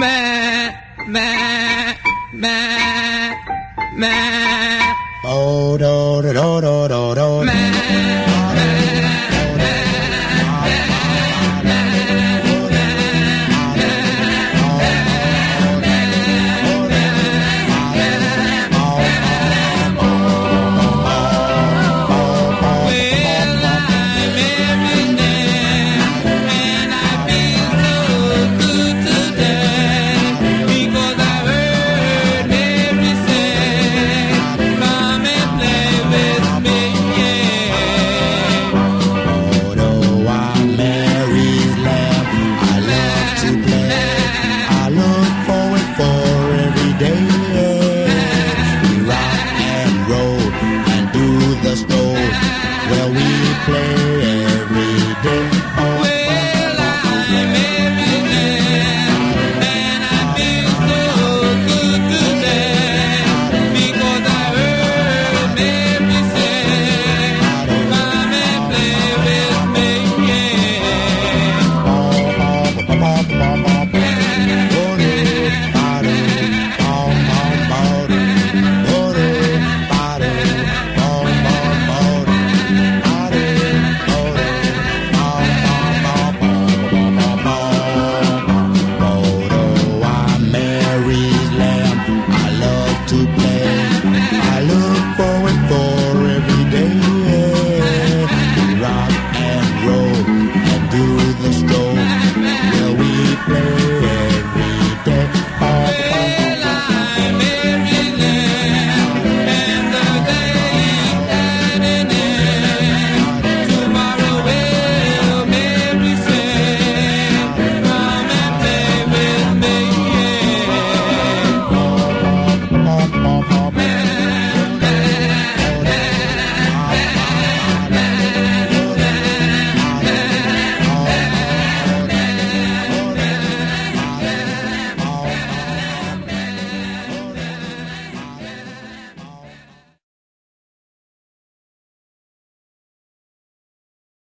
meh, meh, meh, meh. Well,